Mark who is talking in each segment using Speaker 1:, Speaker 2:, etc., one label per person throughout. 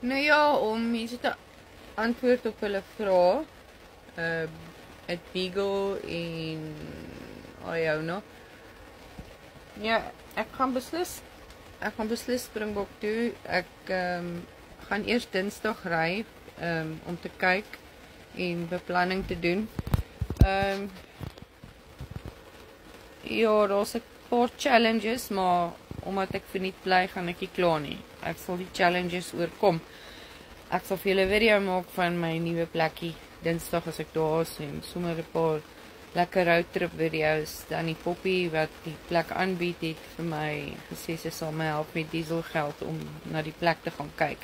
Speaker 1: Nou ja, om mense te antwoord op hulle vrae. Uh 'n beagle en Ayona. Ja, ek gaan beslis ek gaan beslis Springbok toe. Ek ehm um, gaan eers Dinsdag ry ehm um, om te kyk en beplanning te doen. Ehm um, Ja, daar's 'n paar challenges, maar omdat ek verniet bly, gaan ek nie kla nie. Ek sal die challenges oorkom. Ek sal vir julle video maak van my nuwe plekkie Dinsdag as ek daar is en sommer 'n paar lekker roadtrip video's dan die poppy wat die plek aanbied het vir my gesê sy sal my help met dieselgeld om na die plek te gaan kyk.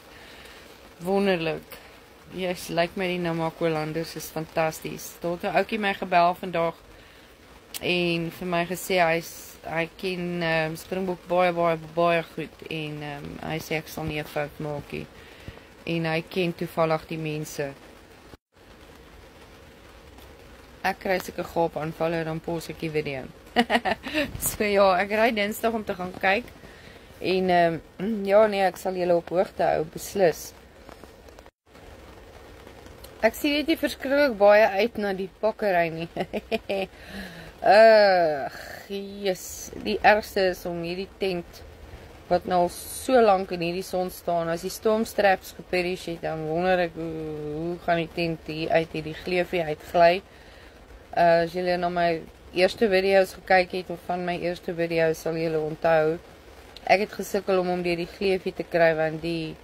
Speaker 1: Wonderlik. Yes, lyk like my die Namakolanders is fantasties. Het 'n ouetjie my gebel vandag en vir my gesê hy's hy ken um, Springbok baie baie baie goed en um, hy sê ek sal nie 'n fout maak nie. En hy ken toevallig die mense. Ek kry seker gaap aanvalle dan pos ek die video. so ja, ek ry Dinsdag om te gaan kyk. En ehm um, ja nee, ek sal julle op hoogte hou beslis. Ek sien nie verskriklik baie uit na die pakkery nie. Ugh, Jesus, die ergste is om hierdie tent wat nou al so lank in hierdie son staan, as die stormstraps geperish het, dan wonder ek hoe, hoe gaan die tent hier uit hierdie gleufie uitgly. Uh, as julle na my eerste video's gekyk het of van my eerste video's sal julle onthou, ek het gesukkel om om deur die gleufie te kry want die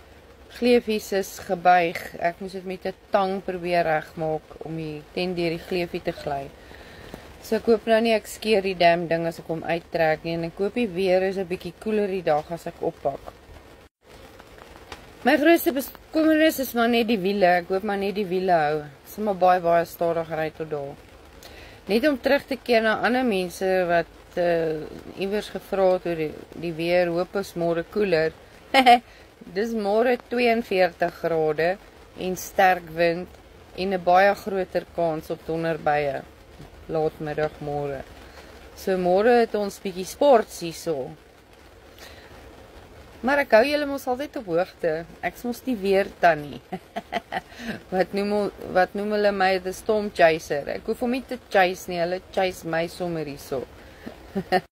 Speaker 1: gleufies is gebuig. Ek moes dit met 'n tang probeer regmaak om die tent deur die gleufie te gly. So ek koop nou nie ek skeer die dam ding as ek hom uittrek nie en ek koop die weer is 'n bietjie koeler die dag as ek oppak. My grootste bekommernis is maar net die wiele. Ek hoop maar net die wiele hou. Dit is maar baie baie stadig ry tot daar. Net om terug te keer na ander mense wat uh iewers gevra het oor die, die weer, hoop is môre koeler. Dis môre 42 grade en sterk wind en 'n baie groter kans op donderbuie laatmiddag môre. So môre het ons bietjie sport hierso. Maar ek hou julle mos altyd op hoogte. Ek is mos nie weer tannie. wat noem wat noem hulle my the storm chaser? Ek hoef hom nie te chase nie. Hulle chase my sommer hierso.